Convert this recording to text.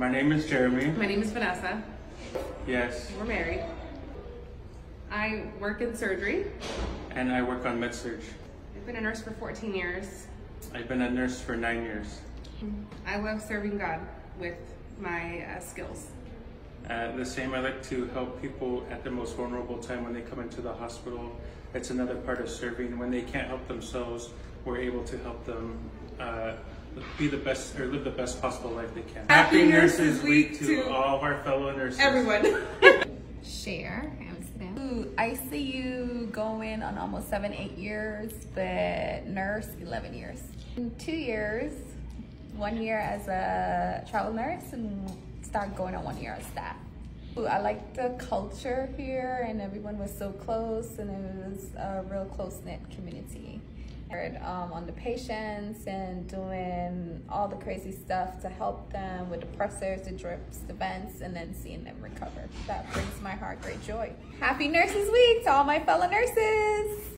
My name is Jeromey. My name is Vanessa. Yes. We're married. I work in surgery. And I work on med-surg. I've been a nurse for 14 years. I've been a nurse for nine years. I love serving God with my uh, skills. Uh, the same, I like to help people at the most vulnerable time when they come into the hospital. It's another part of serving. When they can't help themselves, we're able to help them uh, be the best or live the best possible life they can. Happy Nurses Week to, to all of our fellow nurses. Everyone. Cher Amsterdam. Ooh, I see you going on almost seven, eight years, but nurse 11 years. In two years, one year as a travel nurse and start going on one year as staff. Ooh, I like the culture here and everyone was so close and it was a real close-knit community. Um, on the patients and doing all the crazy stuff to help them with the pressors, the drips, the vents, and then seeing them recover. That brings my heart great joy. Happy Nurses Week to all my fellow nurses!